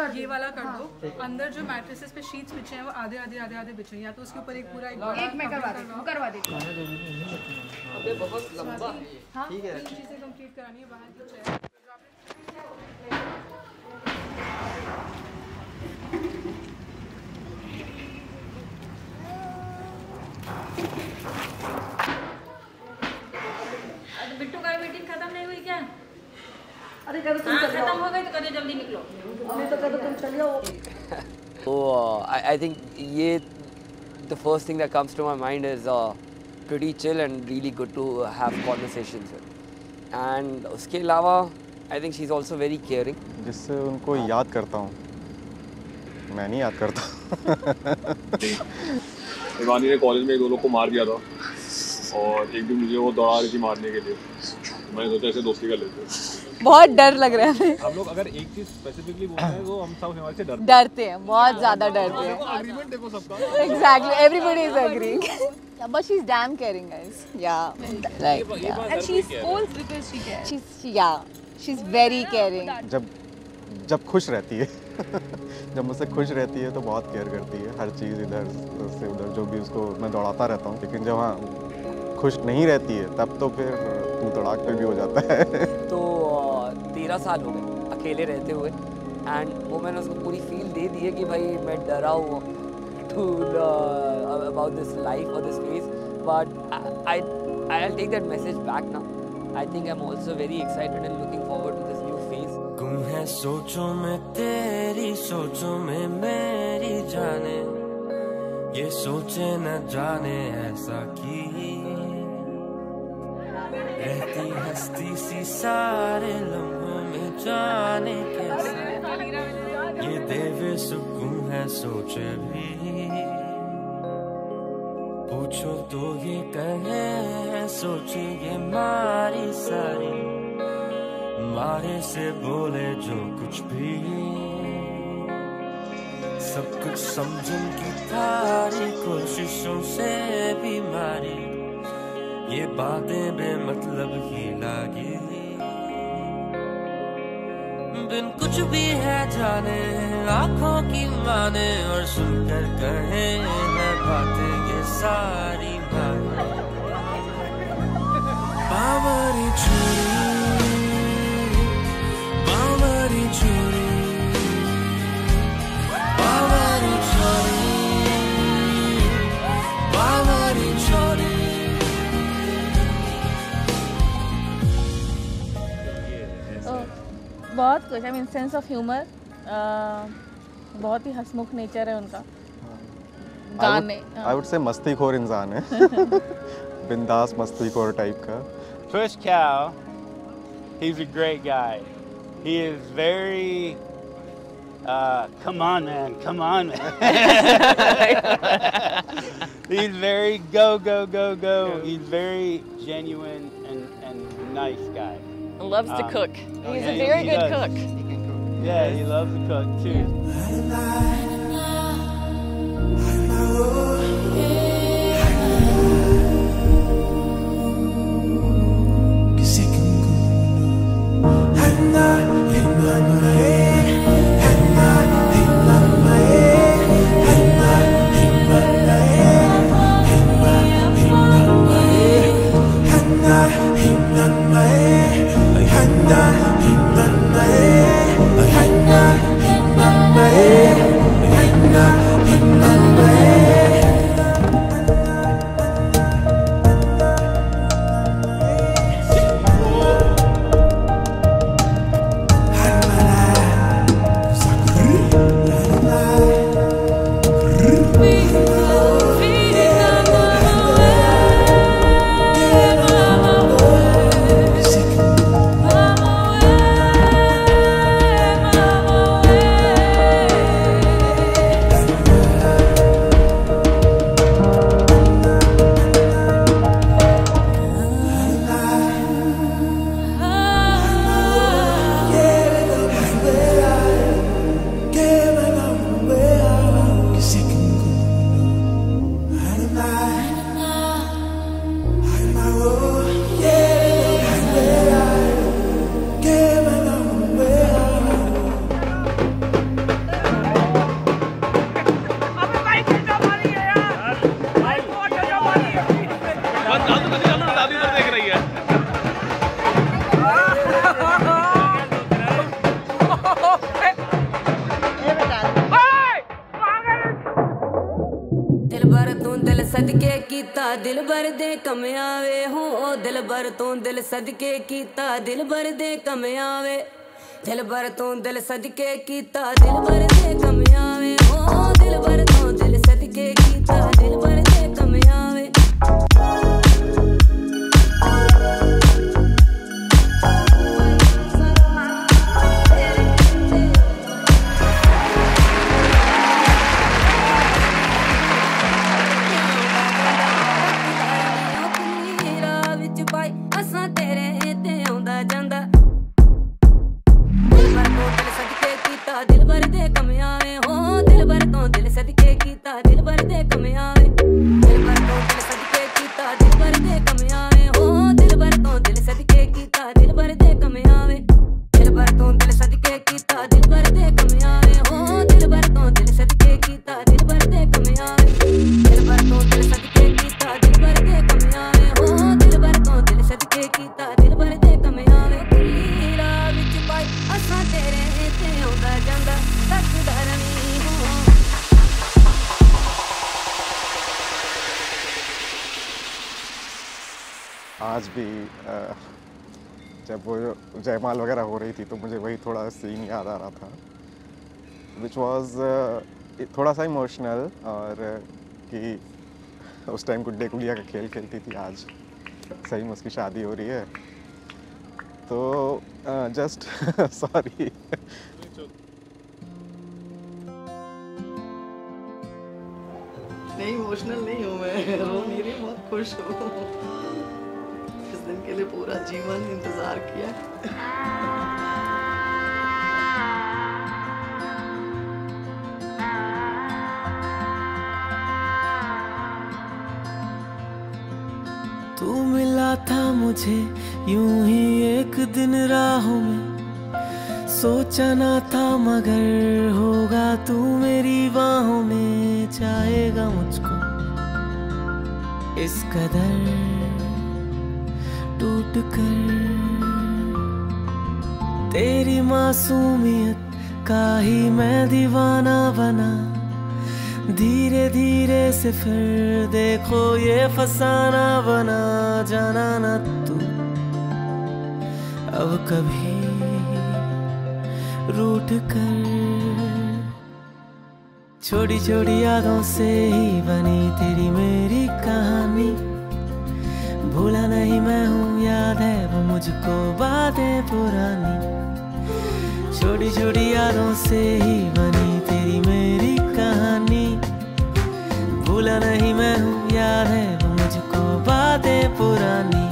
कर ये वाला कर दो। अंदर जो मैट्रेसेस पे शीट्स बिछे हैं वो आधे आधे आधे आधे बिछे हैं। या तो उसके ऊपर एक पूरा एक एक मैं करवा देती हूँ करवा देती हूँ। अबे बहुत लंबा है ठीक है। तीन चीज़ें कंप्लीट करानी है बाहर की चेयर अरे बिट्टू का मीटिंग खत्म नहीं हुई क्या अरे कर हाँ, तो कर जल्दी निकलो। नहीं तो कर तुम चलो ओ आई आई थिंक ये the first thing that comes to my mind is a उसके अलावा जिससे उनको याद करता हूँ। मैं नहीं याद करता। इवानी ने कॉलेज में एक दोनों को मार दिया था। और एक दिन मुझे वो दौड़ा रही थी मारने के लिए। मैंने सोचा ऐसे दोस्ती कर लेते। हैं बहुत डर लग रहा है। हम लोग अगर एक चीज़ स्पेसिफिकली बोलते हैं तो हम सब हिमाचल से डरते डरते हैं बहुत ज़्यादा डरते हैं। हैं एग्रीमेंट देखो सबका। Exactly everybody is agreeing. Yeah, but she's damn caring guys. Yeah like yeah. and she scolds because she cares. She's yeah she's very caring. जब जब खुश रहती है जब मुझसे खुश रहती है तो बहुत केयर करती है हर चीज़ इधर से उधर जो भी उसको मैं दौड़ाता रहता हूँ। लेकिन जब हाँ खुश नहीं रहती है तब तो फिर तू तड़ाक पे भी हो जाता है। तेरह साल हो गए अकेले रहते हुए। एंड वो मैंने उसको पूरी फील दे दी है कि भाई मैं डरा हुआ टू अबाउट दिस लाइफ और this phase but I I take that message back now I think I am also very excited and looking forward to this new phase गुम है सोचों में तेरी, सोचों में मेरी जाने। ये सोचे न जाने ऐसा की। रहती हस्ती सी सारे जाने कैसे। ये देवे सुकून है, सोचे भी। पूछो तो ये कहे सोचे ये मारी सारी। मारे से बोले जो कुछ भी। सब कुछ समझन की थारी, कोशिशों से भी मारी। ये बातें बेमतलब ही लागी। बिन कुछ भी है जाने, आँखों की माने और सुनकर कहे है बातें ये सारी बातें बाबरी छुरी बहुत कुछ I mean sense of humour बहुत ही हंसमुख नेचर है उनका गाने आई वुड से मस्तीखोर इंसान है बिंदास मस्तीखोर टाइप का Push Cow, he's a great guy. He is very, uh, come on, man, come on, man. he's very go, go, go, go. He's very genuine and, and nice guy. Loves to Um, cook he's yeah, a very he good does. cook Yeah, he loves to cook too. ਸਦਕੇ ਕੀਤਾ ਦਿਲਬਰ ਦੇ ਕਮਿਆ ਵੇ ਹੋ ਦਿਲਬਰ ਤੋਂ ਦਿਲ ਸਦਕੇ ਕੀਤਾ, ਦਿਲਬਰ ਦੇ ਕਮਿਆ ਵੇ ਦਿਲਬਰ ਤੋਂ ਦਿਲ ਸਦਕੇ ਕੀਤਾ, ਦਿਲਬਰ ਦੇ ਕਮਿਆ ਵੇ ਹੋ ਦਿਲਬਰ आज भी जब वो जयमाल वगैरह हो रही थी तो मुझे वही थोड़ा सीन याद आ रहा था विच वॉज़ थोड़ा सा इमोशनल और, कि उस टाइम गुड्डे गुड़िया का खेल खेलती थी आज। सही में उसकी शादी हो रही है। तो जस्ट सॉरी नहीं इमोशनल नहीं हूँ मैं। रो रही, बहुत खुश हूँ। दिन के लिए पूरा जीवन इंतज़ार किया। तू मिला था मुझे यूँ ही एक दिन राहों में। सोचा ना था मगर होगा तू मेरी बाहों में, चाहेगा मुझको। इस कदर टूट कर। तेरी मासूमियत का ही मैं दीवाना बना। धीरे धीरे से फिर देखो ये फसाना बना। जाना ना तू। अब कभी रूठ कर। छोटी छोटी यादों से ही बनी तेरी मेरी कहानी। भूला नहीं मैं हूँ, याद है वो मुझको बातें पुरानी। छोटी छोटी यादों से ही बनी तेरी मेरी कहानी। भूला नहीं मैं हूँ, याद है वो मुझको बातें पुरानी।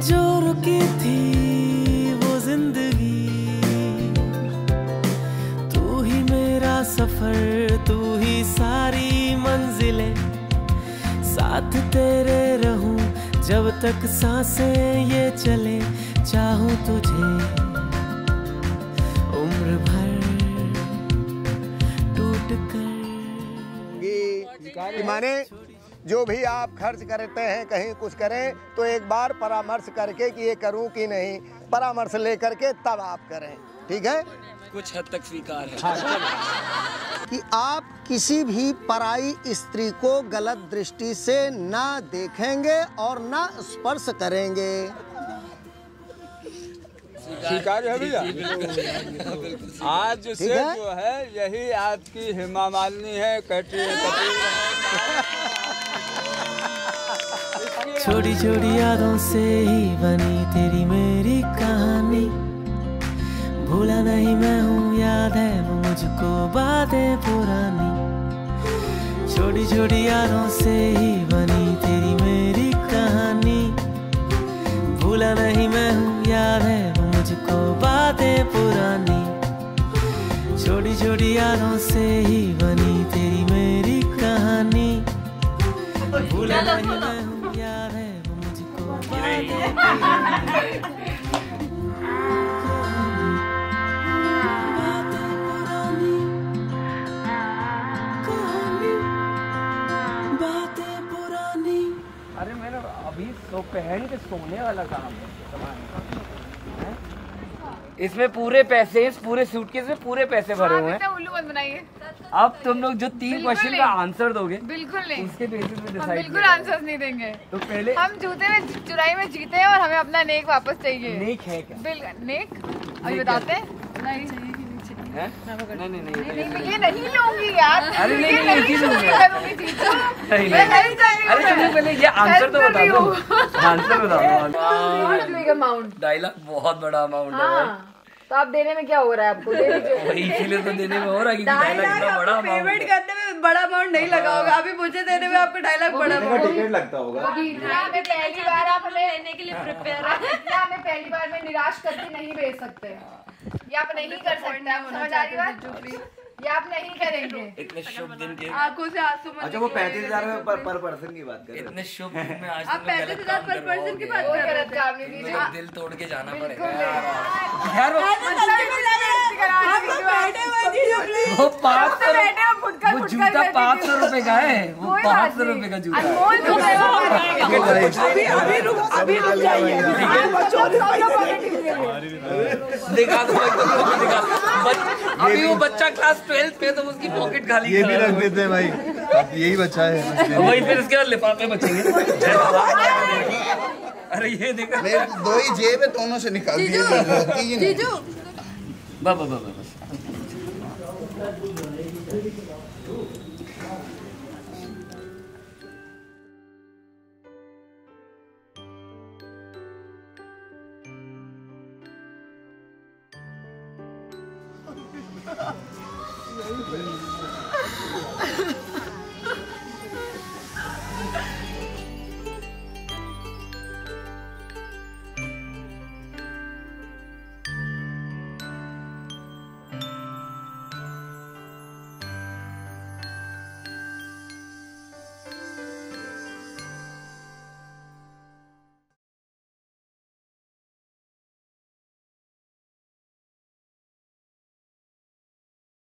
जो रुकी थी वो ज़िंदगी। तू ही मेरा सफ़र तू ही सारी मंजिलें। साथ तेरे रहूँ जब तक साँसें ये चले चाहूँ तुझे। उम्र भर टूट कर। माने जो भी आप खर्च करते हैं कहीं कुछ करें तो एक बार परामर्श करके कि ये करूँ कि नहीं। परामर्श लेकर के तब आप करें। ठीक है? कुछ हद तक स्वीकार है। कि आप किसी भी पराई स्त्री को गलत दृष्टि से ना देखेंगे और ना स्पर्श करेंगे। स्वीकार है भैया? आज से जो है यही आज की हेमा मालिनी है कटी छोटी छोटी यादों से ही बनी तेरी मेरी कहानी। भूला नहीं मैं हूँ याद है वो मुझको बातें पुरानी। छोटी छोटी यादों से ही बनी तेरी मेरी कहानी। भूला नहीं मैं हूँ याद है वो मुझको बातें पुरानी। छोटी छोटी यादों से ही बनी तेरी मेरी कहानी। भूला नहीं मैं हूँ। अरे मेरा अभी सो पहन के सोने वाला काम है इसमें पूरे पैसे इस पूरे सूटकेस में पूरे पैसे भरे हुए हैं। मत बनाइए। अब तुम लोग जो तीन क्वेश्चन का आंसर दोगे बिल्कुल नहीं। उसके बेसिस पे डिसाइड बिल्कुल आंसर्स नहीं देंगे। तो पहले हम जूते में चुराई में जीते हैं और हमें अपना नेक वापस चाहिए। नेक है क्या? बिल्कुल नेक। अभी बताते हैं। नहीं हैं? नहीं नहीं नहीं नहीं मैं ये नहीं लूँगी यार। अरे नहीं, नहीं, नहीं लूँगी। नहीं मैं नहीं अरे तुमने पहले ये आंसर तो बता दो। आंसर बता What दो big amount? डायलॉग बहुत बड़ा अमाउंट है हाँ। तो आप देने में क्या हो रहा है आपको? दे दीजिए। इसीलिए तो देने में हो रहा है डायलॉग बड़ा पेमेंट करने में बड़ा अमाउंट नहीं लगा होगा। अभी मुझे देने में आपको डायलॉग लाख बड़ा अमाउंट लगता होगा। हमें पहली बार आप हमें लेने के लिए प्रिपेयर है। हमें पहली बार में निराश करके नहीं भेज सकते। या आप नहीं कर सकते समझ आ रही बात ये आप नहीं करेंगे। इतने शुभ दिन के आँखों से आँसू मत अच्छा वो पैंतीस हज़ार पर, पर पर्सन की बात कर रहे हो। इतने शुभ दिन में आज आप पैंतीस हज़ार पर पर्सन की बात कर रहे हैं काम नहीं तुम दिल तोड़ के जाना पड़ेगा। यार वो वो पाँच सौ वो जूता पाँच सौ रुपए का है। वो पाँच सौ। रुपए का जूता अनमोल जो है। वो अभी अभी अभी रुक जाइए। दिखा दो दिखा अभी वो बच्चा क्लास ट्वेल्थ में तो उसकी पॉकेट खाली ये भी रख है। देते हैं भाई। अब यही बचा है। वही फिर उसके बाद लिफाफे बचेंगे। अरे ये देखो। मेरे दो ही जेब है दोनों से निकाल दिए। बस बस बस। Thank you.